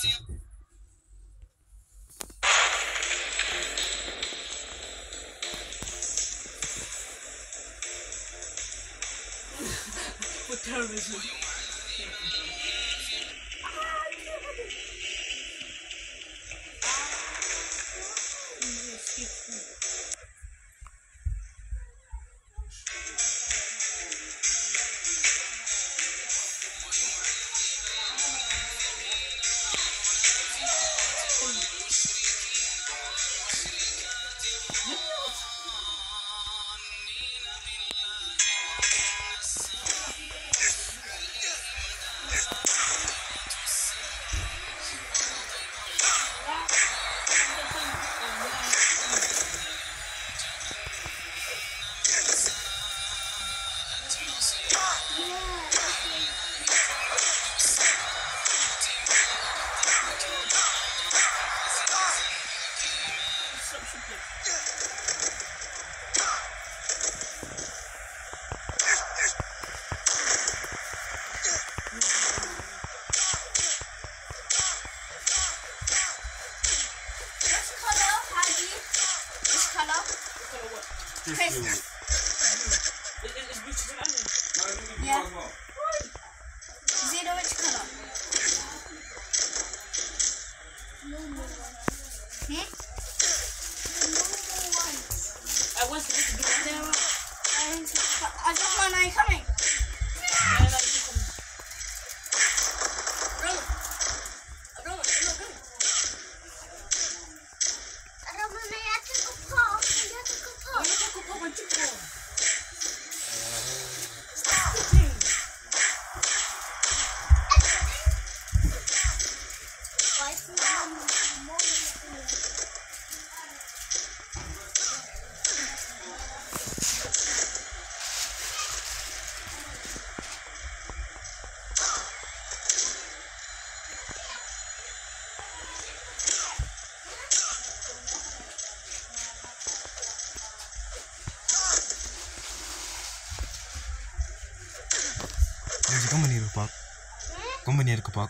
For terrorism. Which color have you? Which color? Chris. It's bitches and onions. Yeah. Zero, which color? Hmm? I want to get the. I just want to coming. கொஞ்சம் company இருக்குப்பா company இருக்குப்பா